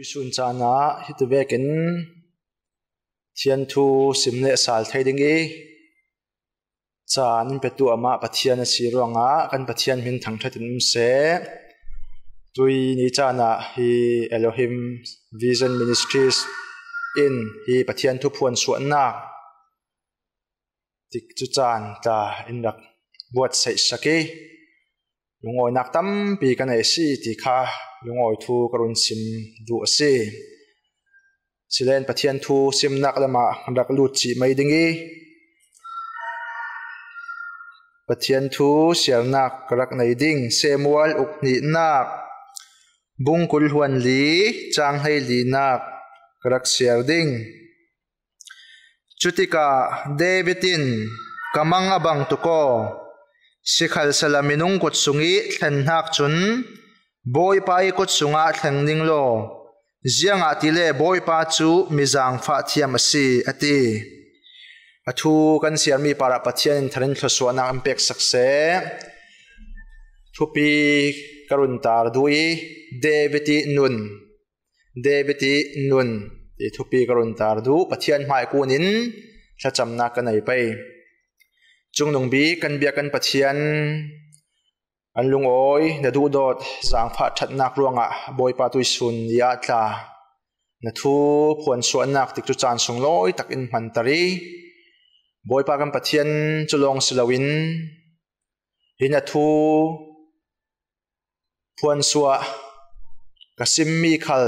คุยสุนจานะฮิตเวกินเทียนทูสิมเลสาลไทยดิงอีจานเป็นตัวมาปะเทียนสีรวงอะกันปะเทียนมินทังไทยดินเสตุยนิจานะฮีเอโลฮิมวิสันมินิสทรีสอินฮีปะเทียนทุพวนสวนนาติกจุจานตาอินดักบวชใส่สกีลงโอนักตั้มปีกันไอซีติคา ลุงอ่อยทูกรุณสิมดูสิสิเลนปะเทียนทูสิมนักละมารักลูดจิไม่ดิงอีปะเทียนทูเสียนักรักในดิ้งเซมวลอุกนีนักบุงกุลหวนลีจางให้ลีนักรักเสียดิ้งจุติกาเดวิตินกำมังอบังตุโกสิขัลสลามินุงกุดสุงีทันฮักจุน boy pa i kot sunga thleng ning lo zianga ti le boy pa chu mizang fa thiam asi ati athu kan sian mi para pathian in tharin thlaswana ampek sakse thupi karun tar dui deviti nun deviti nun ti thupi karun tar du pathian mai kunin thla chamna kanai pai chungnung bi kan bia kan pathian อันลุงโอ้ยนาดูดดสังพัดชัดนักร่วงอะบอยปาตุยสุนยาตลานาทูผวนสวนนักติดจุจานสงลอยตักอินมันตรีบอยปากันปะเทียนจุลงศิลวินเหินาทูผวนสัวกสิมมีคัล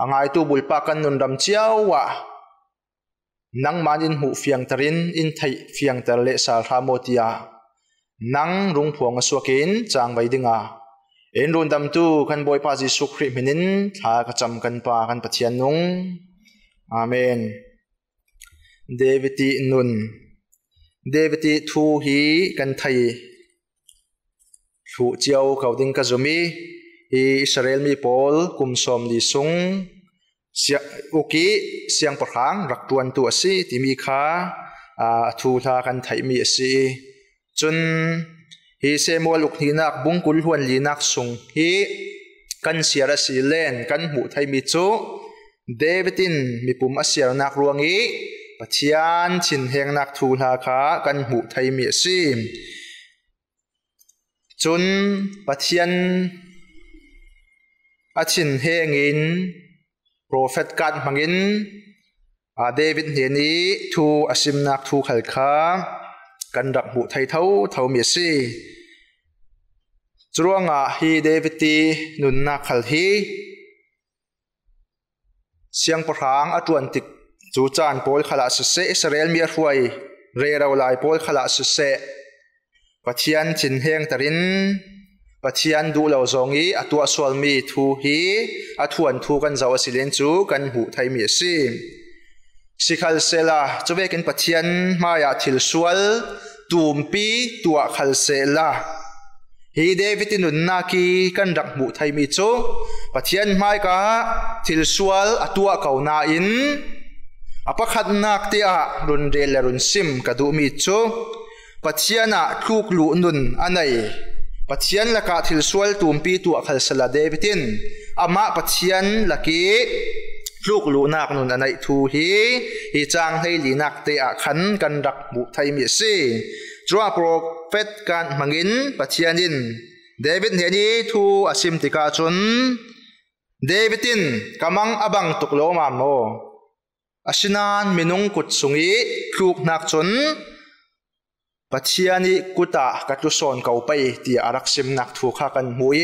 อังไอตูบุลปากันนุนดำเจ้าวะนังมานินหูเฟียงตรินอินไทยเฟียงตะเลสารามโมติยา นังรุงพวงสวกินจางใบดึงาเอ็นรุนดำตู้กันบอยปาจิสุคริมินินทากระจำกันปากันปะเทียนนุงอาเมนเดวิตีนุนเดวิตีทูฮีกันไทยถูเจียวเขาดึงกะจุมีอิสราเอลมีปอลกุมสมดีสุงเสียอุกิเสียงประคังรักตวนตัวสีที่มีค่าทูทากันไทยมีสี จุนฮีเซมัวลุกนีนักบุ้งกุลหวนลีนักสุงฮีกันเสียรสีเลนกันหูไทยมีจูเดวิดินมีปุ่มอเสียรนักรวงอีปะเจียนชินเฮงนักทูลาคากันหูไทยมีซีมจนปะเจียนอาชินเฮงอินโปรเฟตการมังอินอาเดวิดเฮนี้ทูอาชิมนักทูขัลคา กันรับบุไทยเท่าเท่ามีสิจรวงอาฮีเดวิตีนุนนาขัลฮีเสียงประหางอตวนติกจูจานโปลขลาสเซอิสราเอลมีรวยเรียราลายโปลขลาสเซปะเทียนชินเฮงตรินปะเทียนดูเหล่าซงอีอตัวสวลมีทูฮีอตวนทูกันเจ้าสิเลนจูกันหูไทยมีสิ สิขัลเซลาจะเวกันปัจจัยมายาทิลสวลตูมปีตัวขัลเซลาฮีเดวิตินุนนาคีกันรักมุไทยมิจุปัจจัยมายกะทิลสวลอตัวเขานาอินอปะขัดนักเตะรุนเรลรุนซิมกระดูมิจุปัจจัยนะทุกลุนุนอันไหนปัจจัยละกะทิลสวลตูมปีตัวขัลเซลาเดวิตินอามาปัจจัยละกี ลูกลูนักนุนในทูฮีฮีจางให้ลีนักเตะขันกันรักบุไทยมีซีจัวโปรเฟตการมังินปัจเจียนินเดวิดเฮนีทูอาชิมติกาชนเดวิดินกำลังอบังตุกโลมามโมอาชินานมินุงกุดสุงีลูกนักชนปัจเจียนีกุตากัตุสอนเก่าไปที่อารักษิมนักทูกขากันมวย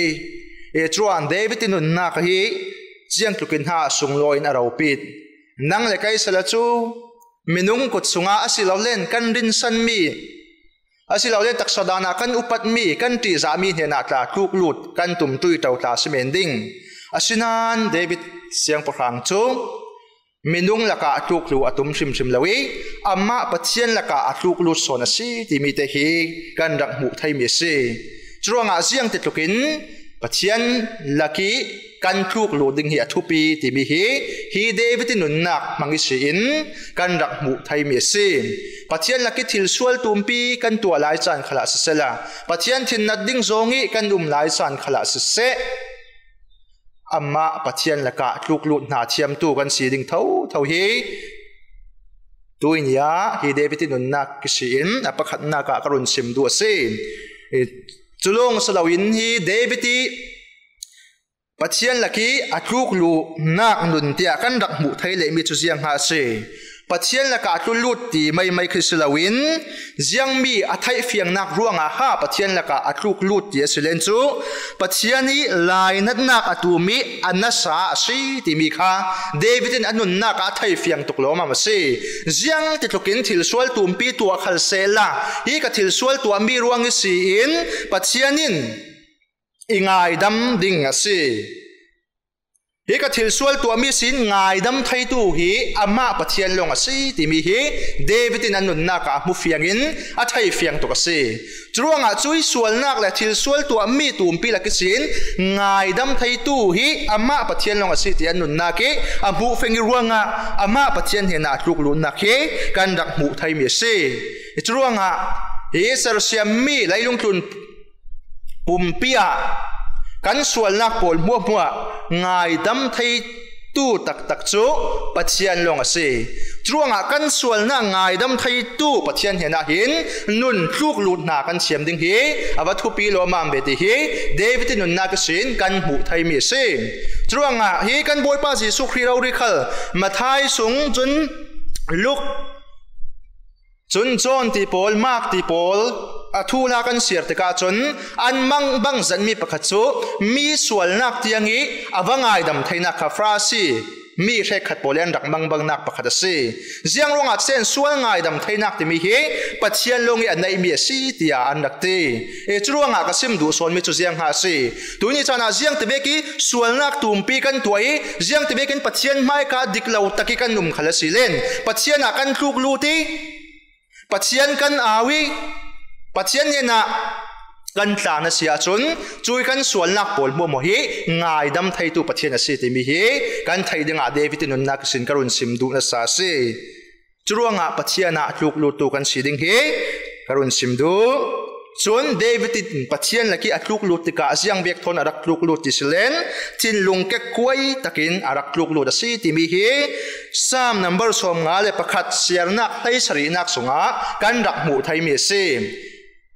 เอจวนเดวิดินุนนักฮี chiang tukin ha sung loin aro pit nang le kai sala chu minung kut sunga asi len kan rin san mi asi len tak sodana kan upat mi kan ti za mi hne na tla tuk lut kan tum tui tau tla semen ding asinan david siang porang chu minung laka atuk lu atum shim shim lawi amma pathian laka atuk lu sona si ti mi te hi kan rak mu thai mi si chuanga siang te tukin pathian laki กันทุกหลูดิ่งเหียทุปีที่มีฮีฮีเดวิดนุนนักมังอิสินกันรักมุไทยมีสิปัจจัยนักทิลสวลตุมปีกันตัวหลายสันขลัสเสละปัจจัยที่นัดดิ่งซงอีกันดุมหลายสันขลัสเสอามาปัจจัยละกะลูกหลูดหนาเทียมตัวกันสีดิ่งเท่าเท่าฮีตัวนี้ฮีเดวิดนุนนักกิสินอภักขนากะกรุณสิมดัวสิจุลงสลาวินฮีเดวิดี pathian laki atluk lu nak nun tia kan rak mu thai le mi chu siang ha se pathian la ka tu lut ti mai mai khislawin ziang mi athai fiang nak ruanga ha pathian la ka atluk lut ti silen chu pathiani lai nat nak atu mi anasa si ti mi kha davidin anun na ka thai fiang tuk lo ma se ziang ti tlukin thil sual tum pi tu khal se la hi ka thil sual tu mi ruang si in pathianin อีงายดำดิ่งอะสิฮีก็ถือส่วนตัวมิสินไงายดำไทยตู้ฮีอามาปะเทียนลงอ่สิที่มีฮีเดวิดินันนุนนักมุฟียงินอะไทยฟียงตัวก็สิจรวงอะจุยส่วนนักแหละทิลส่วนตัวมีตุมปีละกิสินไงายดำไทยตู้ฮีอามาปะเทียนลงอ่สิที่อันนุนนักอะบุเฟงิรวงอะอามาปะเทียนเห็นอะลูกลุนนักกันดักมุไทยมีสิจรวงอะฮีเซอร์เซียมมีไลลุงตุน ปุ่มเปียกันส่วนนักปลมัวมัวง่ายดำไทยตู้ตักตักจูปัจเจียนลงสิจวง่ะกันส่วนน่าง่ายดำไทยตู้ปัจเจียนเห็นหินนุ่นลูกลุดหนากันเฉียมดิ้งฮีอวัตถุปีโลมามเบติฮีเดวิดนุ่นนาคสินกันหูไทยมีสิจวงอะฮีกันบวยป้าสีสุครีเราริคัลมาไายสูงจนลุกจนจนตีปอลมากตีปอล a thu na kan siar te ka chun an mang bang zan mi pakhat chu mi sual nak tiangi awangai dam thaina kha fra si mi re khat polen rak mang bang nak pakhat si ziang ronga chen sual ngai dam thainak ti mi hi pathian longi anai mi si tia an rak ti e chuanga ka sim du son mi chu ziang ha si tuini chana ziang te beki sual nak tum pi kan tuai ziang te bekin pathian mai ka diklau taki kan num khala si len pathian a kan tluk lu ti pathian kan awi ปัจเจียนเนี่นะกันตานะเสียจนจุยกันสวนนักบอลมัวมฮีง่ายดำไทยตูปัจเจียนนะเสียติมีฮีกันไทยดึงอาเดวิดนุนนักสินการุณสิมดูนะสาสีจรวงอาปัจเจียนะลูกลูตุกันสีดิงฮีกรุณสิมดูส่นเดวิดติดปัจเจียนลักี่อักลุกลุติกาเสียงเบียกทนอักลุกลูติสเลนจินลุงเก่กวยตะกินอารักลูกลูตสีติมีฮีสามนัมเบอร์สองงาเลประคัดเสียนักไทยสรีนักสงะกันรักหมู่ไทยมีซี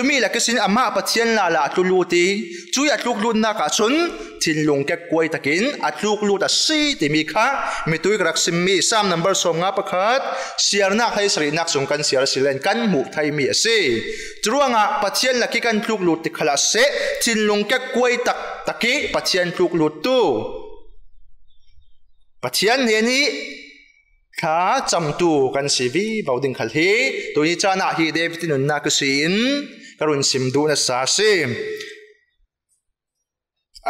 จุมีละก็สินอามาปัทเทียนลาลาตุลูตีจุยอัตลุกลุนนักชุนทินลงแกกวยตะกินอัตลุกลุตัสีติมีค่ะมีตุยกรักสิมีสามนัมเบอร์สองงับคัดเสียนักให้สรีนักสงกันเสียสิเลนกันหมู่ไทยมีสิจรวงอะปัทเทียนละกิกันลุกลุติขลาเสทินลงแกกวยตักตะกี้ปัจเจียนลุกลุดตู้ปัจเจียนเนี่ยนี่ขาจำตูกันสิวีบ่าวดึงขัลฮีตัวนี้จานาฮีเดวิดนุนนักสิน กรุณสิมดูนัสาซิ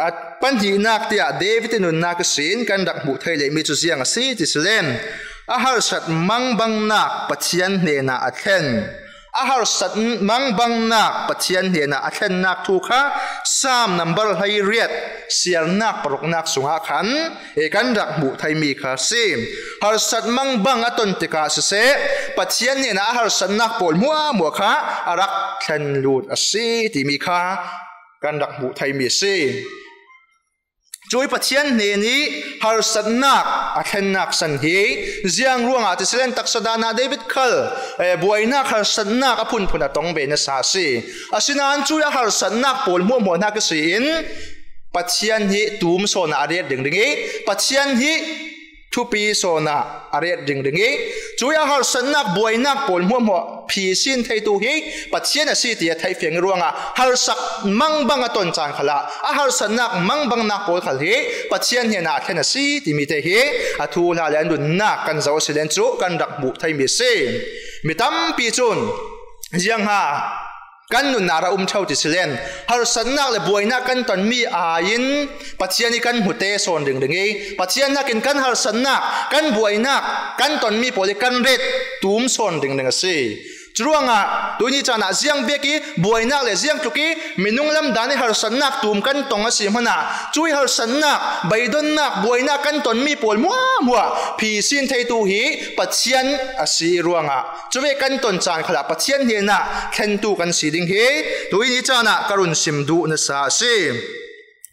อัดปัญหานักเตียเดวิดนุนนักสินกันดักบุไทยเลยมีจุดเสียงสิทิสเลนอาหารสัตว์มังบังนัก ปัจเจียนเนี่ยนะฮาร์สันนักปวดมัวหมัวขาอรักแทนลูดอสีที่มีค่ากันดักบุไทยมีสีจุยปัจเจียนเนี่ยนี้ฮาร์สันนักอาเทนนักสันฮีเจียงร่วงอาทิตย์เล่นตักสดานาเดวิดคัลเอ่อบวยนักฮาร์สันนักอพุนพุนตองเบนสาสีอาศินานจุยฮาร์สันนักปวดมัวหมัวนักสีนปัจเจียนฮีตูมโซนอาเรียดดึงดึงอีปัจเจียนฮี ทุปีโซนาอะไรดึงดึงเอจุยฮาร์สนักบวยนักปอลมัวมัวพีสินไทยตูฮีปัจเจียนสิที่ไทยเฟียงรวงอะฮาร์สักมังบังต้นจางขละอาฮาร์สนักมังบังนักปอลขลีปัจเจียนเห็นาแค่นสิที่มีเทฮีอาทูลาเลนดุนนักกันเจ้าสิเลนจุกันดักบุไทยมีเซมีตั้มปีจุนยังฮะ กันนุนนาราอุมเท่าติสิเลนฮารสันนักเลยบวยนักกันตอนมีอายินปัจเจียนี้กันหุเตโซนดึงดึงเอปัจเจียนักกินกันฮารสันนักกันบวยนักกันตอนมีโพลิกันเร็ดตูมโซนดึงดึงสิ chuanga tuini chana ziang beki buaina le ziang tuki minung lam dani har sannak tum kan tonga si mana chui har sannak baidon nak buaina kan ton mi pol mua mua phi sin thei tu hi pachian asi ruanga chuwe kan ton chan khala pachian he na khen tu kan si ding he tuini chana karun sim du na sa si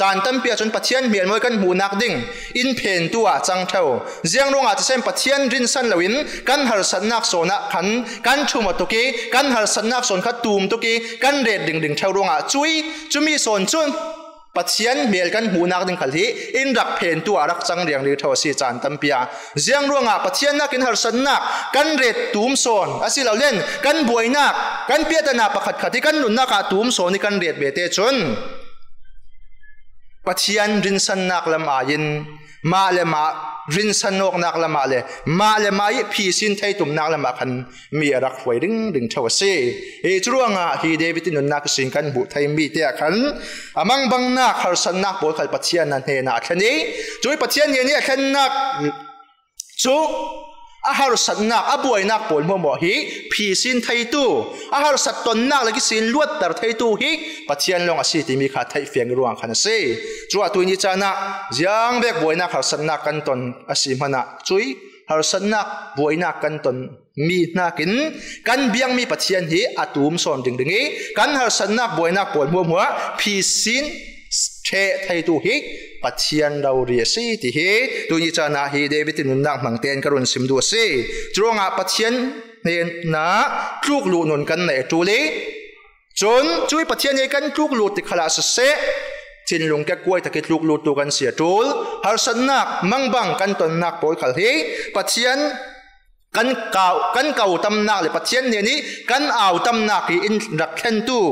จานตั้มเปียจนปะเทียนเมียนมวยกันหูนักดิ่งอินเพนตัวจังเท่าเจียงรงอาจจะเส้นปะเทียนรินสันลวินกันหาสันนักโซนักขันกันชุมตุกีกันหาสันนักโซนขัดตูมตุกีกันเรดดิ่งดิ่งเท่ารงอาจุยจุมีโซนจุนปะเทียนเมียกันหูนักดิ่งขันที่อินรักเพนตัวรักจังเรียงลีเท่าสีจานตั้มเปียเจียงรงอาปะเทียนนักกินหาสันนักกันเรดตูมโซนอาศิเราเล่นกันบวยนักกันเปียตนาประขัดขัดที่กันหนุนนักอาตูมโซนนี่กันเรดเบเตจน ปัทยันรินสันนักละมายินมาเลมารินสนกนักละมาเลมาเลมาพีสินไทยตุมนักละมาคันมีรักไวยดึงดึงเทวเซเอจรวงอะฮีเดวิตินุนักสิงคันบุไทยมีเตียคันอามังบังนักขรสนักบุคัลปัจเจียนนันเฮนักแค่นี้จุยปัจเจียนเนี่ยแค่นักจุ อาหารสัตว์นักอบวยนักปนมัวหมอฮีผีสินไทยตู้อาหารสัตว์ตนนักเลยกสินลวดแต่ไทยตู้ฮีปัจเจียนลงอาศัยที่มีขาไทยเฟียงรวงขันเซจัวตัวนี้จานะยังเบกบวยนักหาสัตว์นักกันตนอาศัยมันะจุยหาสัตว์นักบวยนักกันตนมีนักินกันเบียงมีปัจเจียนฮีอาตุมสอนดึงดึงฮีกันหาสัตว์นักบวยนักปนมัวหมอผีสินเทไทยตู้ฮี ปัจเจียนเราเรียสิที่เฮตุนิจานาฮีเดวิตินุนนางมังเตียนกรุณสิมดูสิจรวงอาปัจเจียนเนนะลูกลูนุนกันไหนจูเลจนช่วยปัจเจียนเอกันลูกลูติขลาสเสจินลุงแกกล้วยตะกิดลูกลูตุกันเสียจูลฮาสนักมังบังกันตนนักปอยขลเปัจเจียนกันเก่ากันเก่าตำนักเลยปัจเจียนเนี่ยนี้กันเอาตำนักอินรักเค่นตู้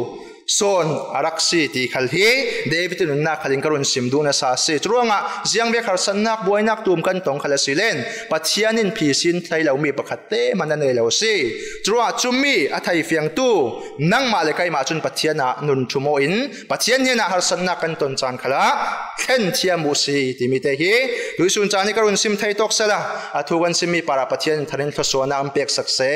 son araksi ti khal hi david nun na khalin karun sim du na sa se chuanga ziang ve khar san nak boi nak tum kan tong khala silen pathianin phi sin thlai lo mi pakhat te mana nei lo si chua chumi a thai fiang tu nang ma le kai ma chun pathiana nun thumo in pathian ne na har san na kan ton chan khala khen thia mu si ti mi te hi tu sun chani karun sim thai tok sala a thu gan simi para pathian tharin thosona am pek sakse